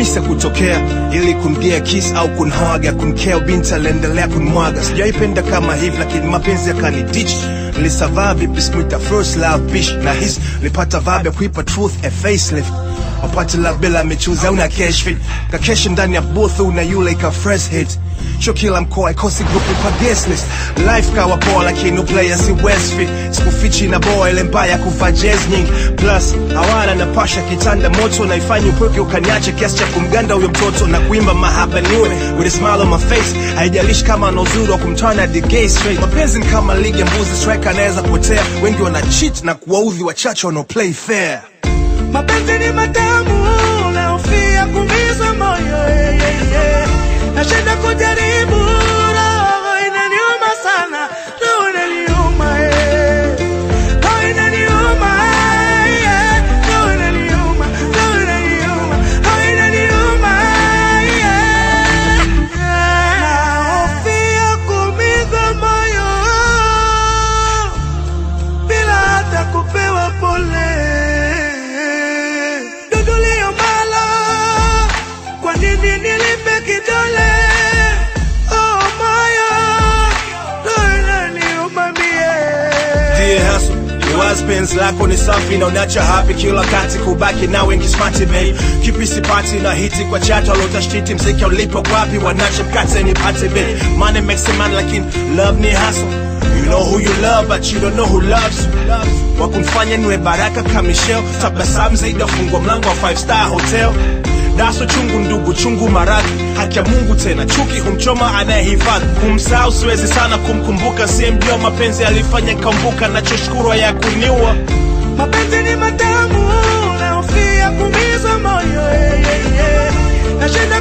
kabisa kutokea ili kumgea kiss au kunhaga kunkea binti aliendelea kunmwaga sijaipenda kama hivi lakini mapenzi yakanitich. Nilisavaa vipi sikuita first love bish na his. Nilipata vibe ya kuipa truth a facelift wapate la bila michuzi au na cash fit. Kakeshi ndani ya booth una yule ka fresh hit. Cho kila mkoa ikosi grupu kwa guest list. Life kawa poa lakini player si westfit sikufichi na boa ile mbaya kufa jazz nyingi plus hawana na pasha kitanda moto naifanya upweke ukaniache kiasi cha kumganda huyo mtoto na kuimba mahaba niwe. With a smile on my face haijalishi kama ana uzuri wa kumtana the gay straight. Mapenzi ni kama ligi ya mbuzi striker anaweza potea wengi wana cheat na kuwaudhi wachache wanao play fair mapenzi ni matamu naofia kumiza moyo yeah, yeah, eh. Iwazi penzi lako ni safi na unacha happy kila kati kubaki na wengi smart babe kipi sipati na hiti kwa chata lotashiti mziki ulipo kwapi wanache mkate ni pate babe money makes a man lakini love ni hustle. You know who you love but you don't know who loves you. Wakumfanya niwe baraka kama Michelle tabasamu zaidi afungwa mlango wa five star hotel daso chungu ndugu chungu maradhi haki ya mungu tena chuki humchoma anayehifadhi. Humsahau siwezi sana kumkumbuka. Siyemjua mapenzi alifanya kambuka nachoshukuru ya kuniua. Mapenzi ni matamu, naofia kumiza moyo eh, eh, eh. nashinda